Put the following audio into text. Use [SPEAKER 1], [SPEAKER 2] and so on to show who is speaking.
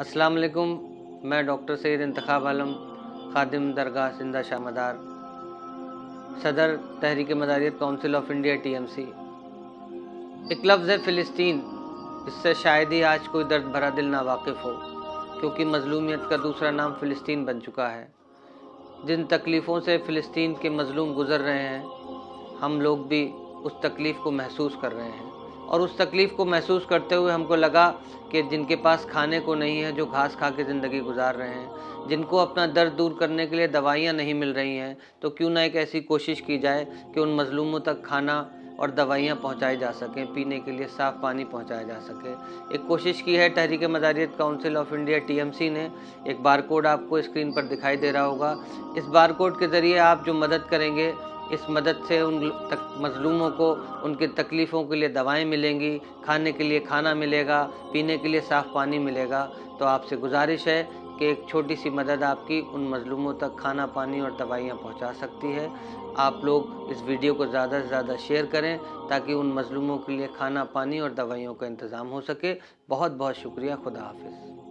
[SPEAKER 1] अस्सलाम वालेकुम, मैं डॉक्टर सैद इंतखाब आलम, खादिम दरगाह सिंधा शाह मदार सदर Tehreek Madariyat council of India TMC. एक लफ्ज़ है फ़िलिस्तीन, इससे शायद ही आज कोई दर्द भरा दिल ना वाकिफ़ हो, क्योंकि मजलूमियत का दूसरा नाम फ़िलिस्तीन बन चुका है। जिन तकलीफ़ों से फ़िलिस्तीन के मज़लूम गुज़र रहे हैं, हम लोग भी उस तकलीफ़ को महसूस कर रहे हैं। और उस तकलीफ़ को महसूस करते हुए हमको लगा कि जिनके पास खाने को नहीं है, जो घास खा के ज़िंदगी गुजार रहे हैं, जिनको अपना दर्द दूर करने के लिए दवाइयाँ नहीं मिल रही हैं तो क्यों ना एक ऐसी कोशिश की जाए कि उन मज़लूमों तक खाना और दवाइयाँ पहुँचाई जा सकें, पीने के लिए साफ़ पानी पहुँचाया जा सके। एक कोशिश की है Tehreek Madariyat council of India, TMC ने। एक बार कोड आपको स्क्रीन पर दिखाई दे रहा होगा। इस बार कोड के ज़रिए आप जो मदद करेंगे इस मदद से उन तक, मज़लूमों को, उनकी तकलीफ़ों के लिए दवाएँ मिलेंगी, खाने के लिए खाना मिलेगा, पीने के लिए साफ़ पानी मिलेगा। तो आपसे गुजारिश है कि एक छोटी सी मदद आपकी उन मज़लूमों तक खाना, पानी और दवाइयाँ पहुँचा सकती है। आप लोग इस वीडियो को ज़्यादा से ज़्यादा शेयर करें ताकि उन मज़लूमों के लिए खाना, पानी और दवाइयों का इंतज़ाम हो सके। बहुत बहुत शुक्रिया, खुदा हाफिज़।